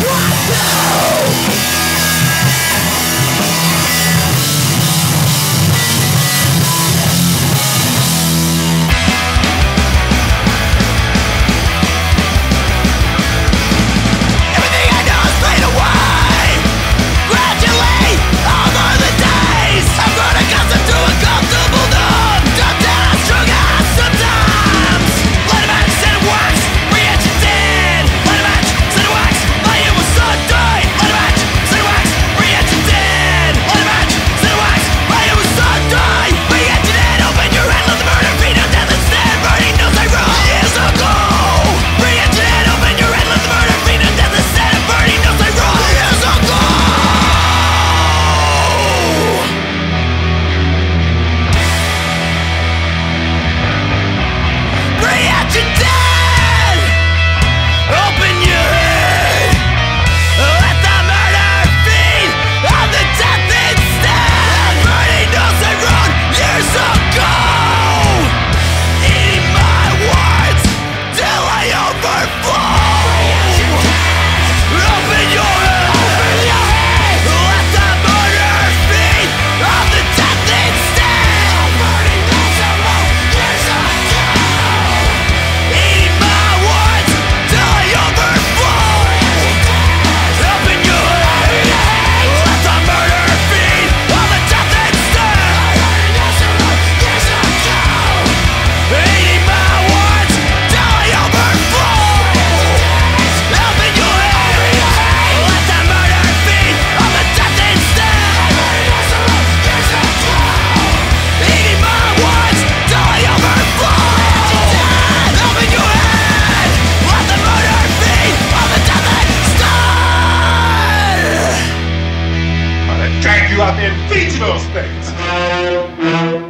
What the? you out there and feed to those things.